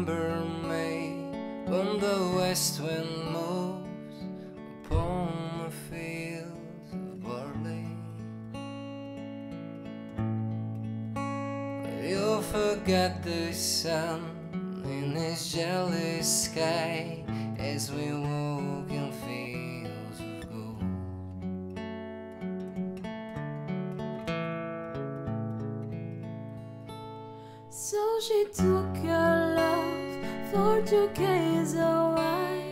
remember me when the west wind moves upon the fields of barley. You'll forget the sun in his jealous sky as we walk in fields of gold. So she took her love for to gaze a while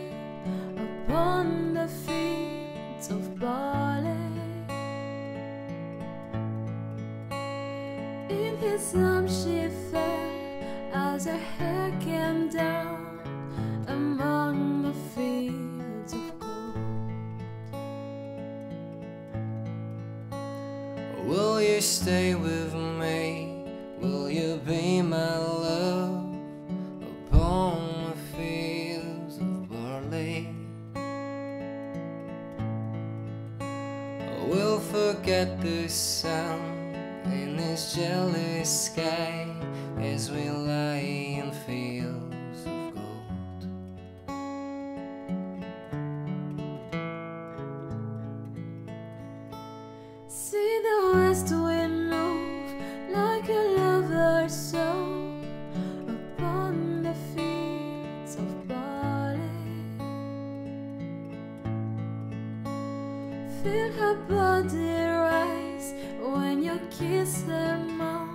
upon the fields of barley. In his arms she fell as her hair came down among the fields of gold. Will you stay with me? Will you be my love forget the sun in this jealous sky as we lie in fields of gold. See the west wind move like a lover's soul upon the fields of barley. Feel her body kiss her mouth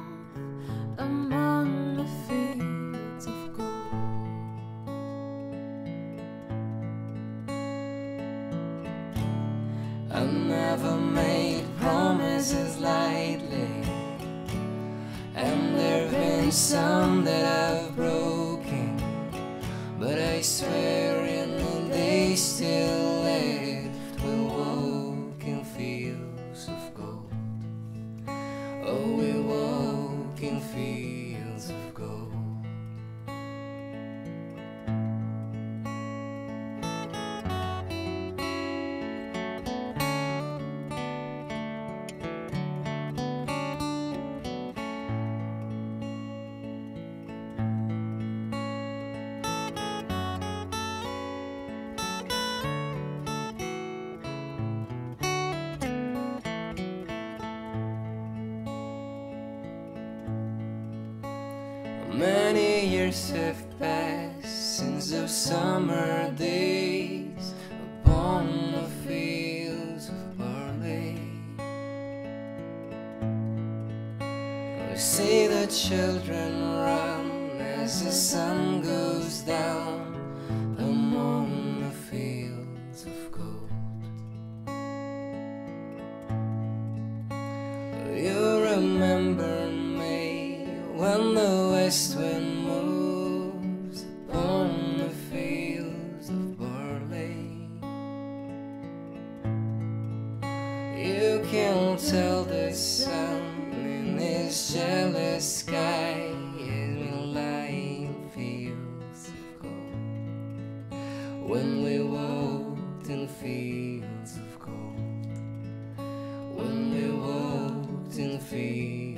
among the fields of gold. I never made promises lightly, and there've been some that I've broken. But I swear, in the days still fields of gold. Many years have passed since those summer days upon the fields of barley. We see the children run as the sun goes down west wind moves upon the fields of barley. You can tell the sun in this jealous sky lie in fields of gold. When we walked in fields of gold. When we walked in fields